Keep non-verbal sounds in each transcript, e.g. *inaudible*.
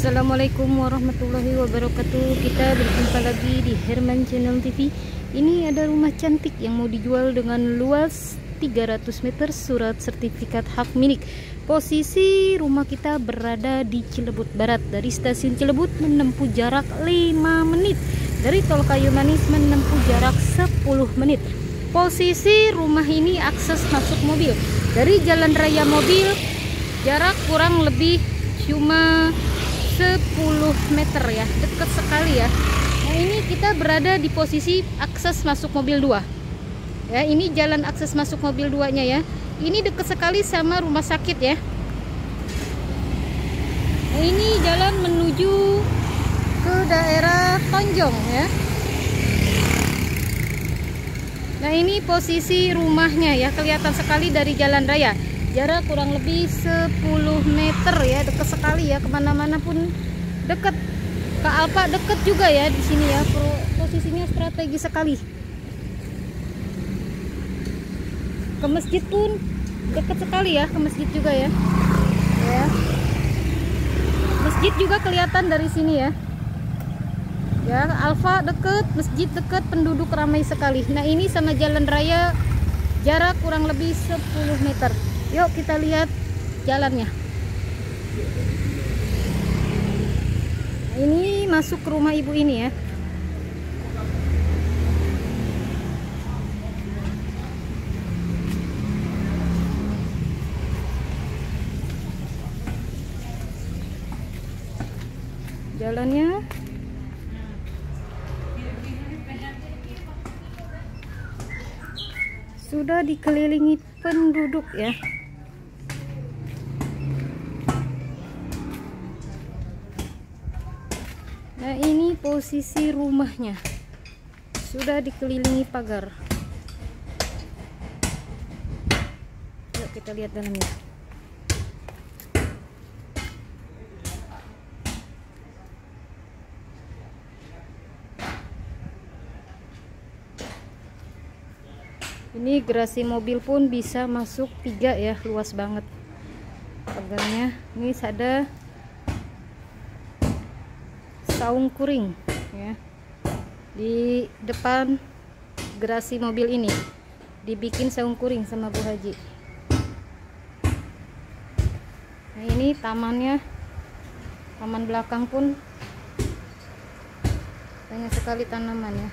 Assalamualaikum warahmatullahi wabarakatuh. Kita berjumpa lagi di Herman Channel TV Ini ada rumah cantik yang mau dijual dengan luas 300 meter surat sertifikat hak milik. Posisi rumah kita berada di Cilebut Barat Dari stasiun Cilebut menempuh jarak 5 menit. Dari tol kayu manis menempuh jarak 10 menit. Posisi rumah ini akses masuk mobil. Dari jalan raya mobil jarak kurang lebih cuma 10 meter ya dekat sekali ya. Nah ini kita berada di posisi akses masuk mobil 2 ya ini jalan akses masuk mobil 2 nya ya. Ini dekat sekali sama rumah sakit ya. Nah, ini jalan menuju ke daerah Tonjong ya. Nah ini posisi rumahnya ya kelihatan sekali dari jalan raya jarak kurang lebih 10 meter ya deket sekali ya ke mana-mana pun deket. Ke Alfa deket juga ya di sini ya posisinya strategi sekali. Ke masjid pun deket sekali ya ke masjid juga ya. Ya. Masjid juga kelihatan dari sini ya. Ya Alfa deket masjid deket penduduk ramai sekali. Nah ini sama jalan raya jarak kurang lebih 10 meter Yuk kita lihat jalannya. Ini masuk ke rumah ibu ini ya. Jalannya sudah dikelilingi penduduk ya. Nah ini posisi rumahnya. Sudah dikelilingi pagar. Yuk kita lihat dalamnya. Ini gerasi mobil pun bisa masuk tiga ya luas banget pagarnya. Ini ada saung kuring ya. Di depan gerasi mobil ini dibikin saung kuring sama Bu Haji. Nah ini tamannya taman belakang pun banyak sekali tanaman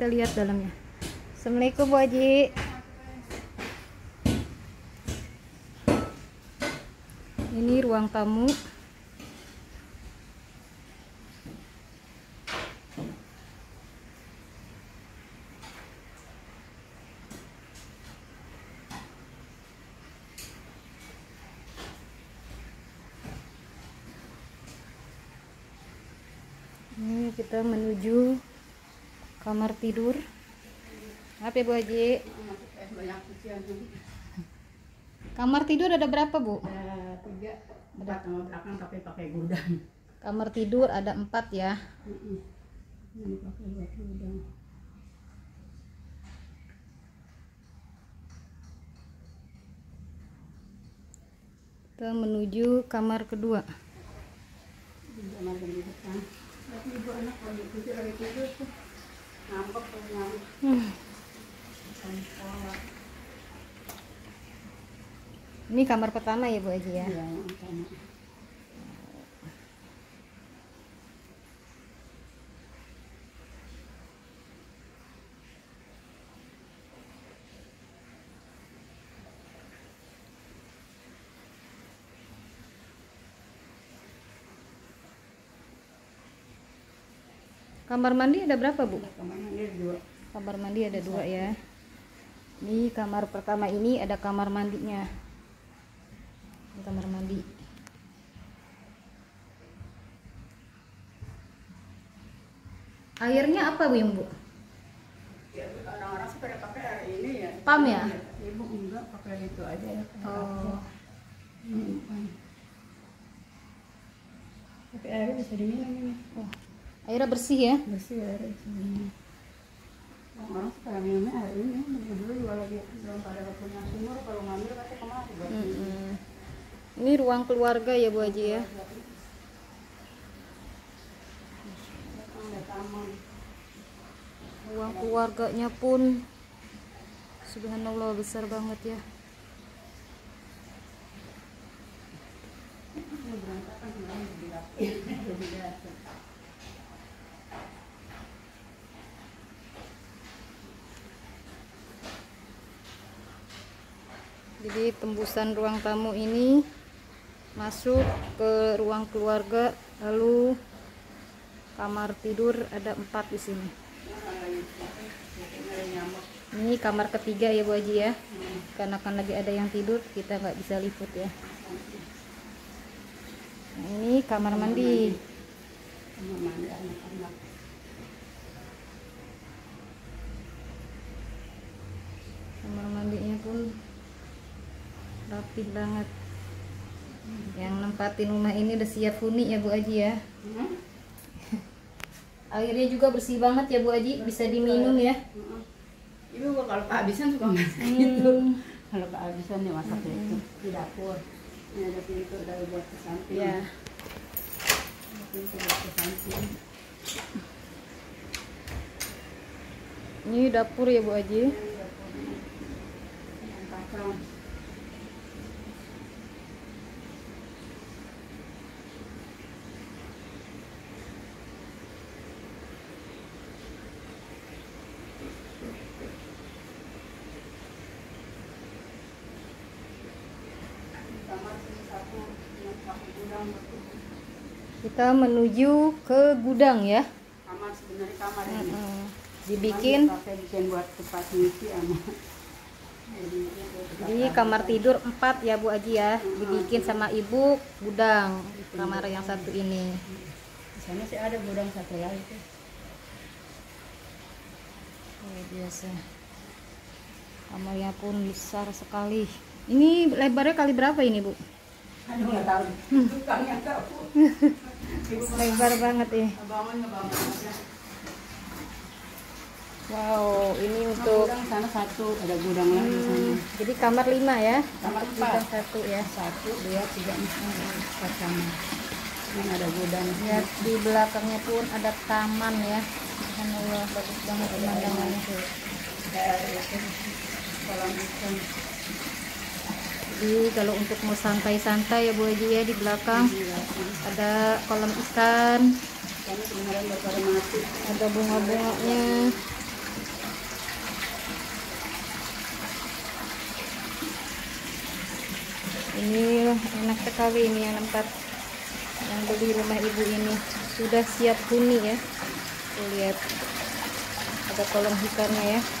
kita lihat dalamnya. Assalamualaikum Bu Haji. Ini ruang tamu. Ini kita menuju kamar tidur. Apa ya Bu Haji. Kamar tidur ada berapa Bu? Ada tiga kamar belakang tapi pakai gudang. Kamar tidur ada empat ya. Kita menuju kamar kedua. Kamar di depan. Tapi ibu anak lagi tidur lagi tidur tuh ngambek ngambek Hmm. ini kamar pertama ya Bu Haji ya ya yang Kamar mandi ada berapa bu? kamar mandi ada dua Kamar mandi ada dua ya. Ini kamar pertama ini ada kamar mandinya. Ini kamar mandi. Airnya apa bu yang bu? ya orang-orang sih pada pakai air ini ya Pam ya? ibu enggak pakai itu aja ya Oh. pam tapi airnya bisa diminum ini oh. Airnya bersih ya? bersih airnya diminum orang-orang sih pada minumnya air ini dulu juga lagi belum pada punya sumur kalau ngambil pasti kemari. Mm-mm. Ini ruang keluarga ya Bu Haji ya. Ruang keluarganya pun subhanallah besar banget ya. ini berantakan jadi tembusan ruang tamu ini masuk ke ruang keluarga lalu kamar tidur ada empat di sini. Ini kamar ketiga ya Bu Haji ya. Karena kan lagi ada yang tidur kita nggak bisa liput ya. Nah, ini kamar mandi. Kamar mandinya pun rapih banget. Yang nempatin rumah ini udah siap huni ya Bu Haji ya. Hmm? Airnya juga bersih banget ya Bu Haji, bisa diminum ya. Ibu kalau kehabisan suka masak gitu. Hmm. Kalau kehabisan ya masak itu di dapur. Ini ada pintu dari buat ke samping. Ya. Ada pintu buat ke samping. Ini dapur ya Bu. Ini dapurnya. Yang kacang. Di kamar sini satu, yang satu gudang satu. Kita menuju ke gudang ya. Kamar sebenarnya kamar ini. Mm-mm. Dibikin. Cuman dipakai bikin buat tempat nyuci sama. Jadi, kamar tidur 4 ya Bu Haji ya. Dibikin sama ibu gudang kamar yang satu ini. Di sana sih ada gudang satu lagi. Luar biasa. Kamarnya pun besar sekali. Ini lebarnya kali berapa ini Bu? Aduh nggak tahu. *laughs* Tukangnya tahu. *laughs* Lebar banget ya. Wow, ini Untuk sana satu, ada gudang lagi sana. jadi kamar 5 ya. Kamar empat. satu ya. Satu, dua, tiga, empat, kamar. Ini ada gudang. Lihat di belakangnya pun ada taman ya. Subhanallah, bagus banget pemandangannya. Kolam ikan. Jadi kalau untuk mau santai-santai ya Bu Haji ya di belakang ada kolam ikan, ada bunga-bunganya. Ini enak sekali ini yang tempat yang beli rumah ibu ini sudah siap huni ya. Lihat ada kolam ikannya ya.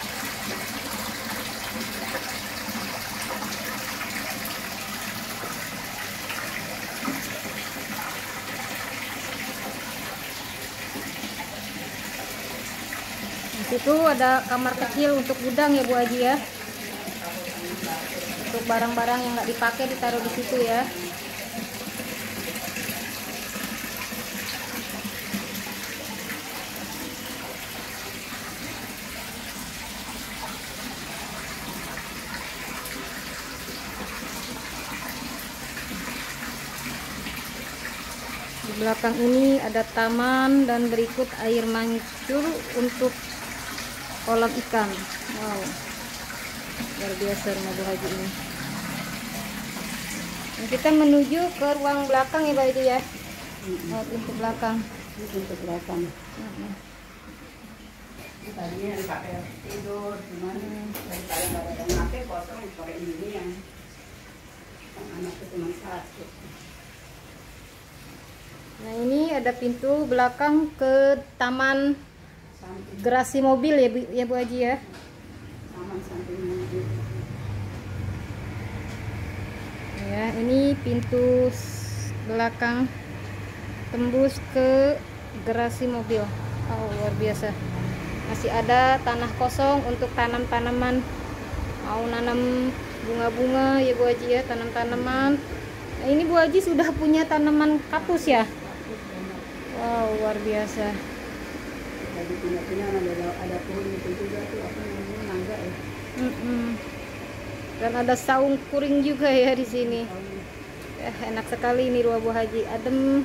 Di situ ada kamar kecil untuk gudang ya Bu Haji ya. Untuk barang-barang yang nggak dipakai ditaruh di situ ya. Di belakang ini ada taman dan berikut air mancur untuk kolam ikan. Wow. Luar biasa rumah Bu Haji ini. Dan kita menuju ke ruang belakang ya Pak itu ya. Oh, pintu belakang. Ini pintu belakang. Mm-mm. Ini Tadinya dipakai tidur, cuman daripada nggak ada yang pakai kosong pakai ini yang yang anaknya cuma satu. Nah ini ada pintu belakang ke taman samping Gerasi mobil ya Bu, ya Bu Haji ya. taman sampingnya gitu. Ya, ini pintu belakang tembus ke gerasi mobil. Oh, luar biasa. Masih ada tanah kosong untuk tanam-tanaman. Mau nanam bunga-bunga ya Bu Haji ya, tanam-tanaman. Nah, ini Bu Haji sudah punya tanaman kaktus ya? Wow, luar biasa. Jadi punya-punya ada ada pohon itu juga tuh apa namanya mangga ya Mm-mm. Dan ada saung kuring juga ya di sini. Eh, enak sekali ini rumah Bu Haji. Adem,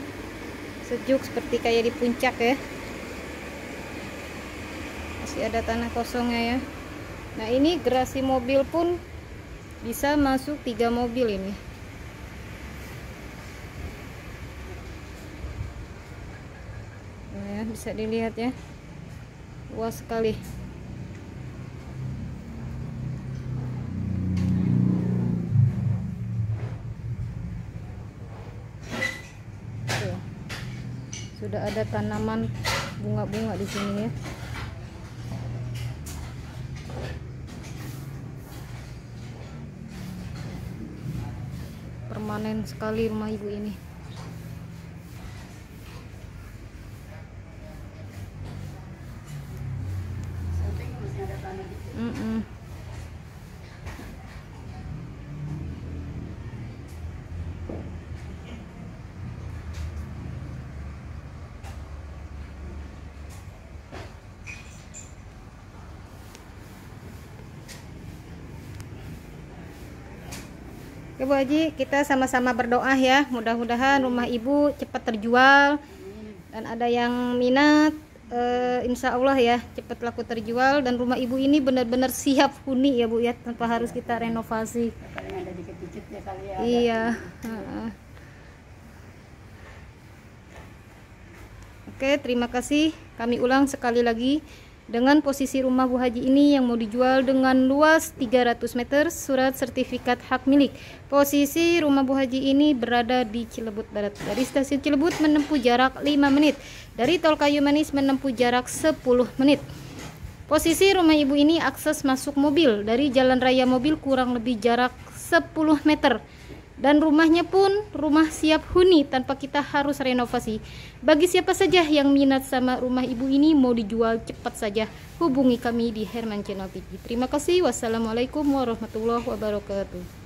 sejuk seperti kayak di puncak ya. Masih ada tanah kosongnya ya. Nah ini gerasi mobil pun bisa masuk tiga mobil ini. Nah, ya, bisa dilihat ya. Luas sekali. Sudah ada tanaman bunga-bunga di sini ya. Permanen sekali rumah ibu ini. Oke Bu Haji, kita sama-sama berdoa ya. Mudah-mudahan rumah ibu cepat terjual dan ada yang minat. eh, insya Allah ya cepat laku terjual dan rumah ibu ini benar-benar siap huni ya Bu ya tanpa harus kita renovasi. ya ya Iya. Oke, terima kasih. Kami ulang sekali lagi. Dengan posisi rumah Bu Haji ini yang mau dijual dengan luas 300 meter, surat sertifikat hak milik. Posisi rumah Bu Haji ini berada di Cilebut Barat. Dari stasiun Cilebut menempuh jarak 5 menit. Dari tol Kayu Manis menempuh jarak 10 menit. Posisi rumah ibu ini akses masuk mobil dari jalan raya mobil kurang lebih jarak 10 meter. Dan rumahnya pun rumah siap huni tanpa kita harus renovasi. Bagi siapa saja yang minat sama rumah ibu ini mau dijual cepat saja hubungi kami di Herman Channel TV. Terima kasih. Wassalamualaikum warahmatullahi wabarakatuh.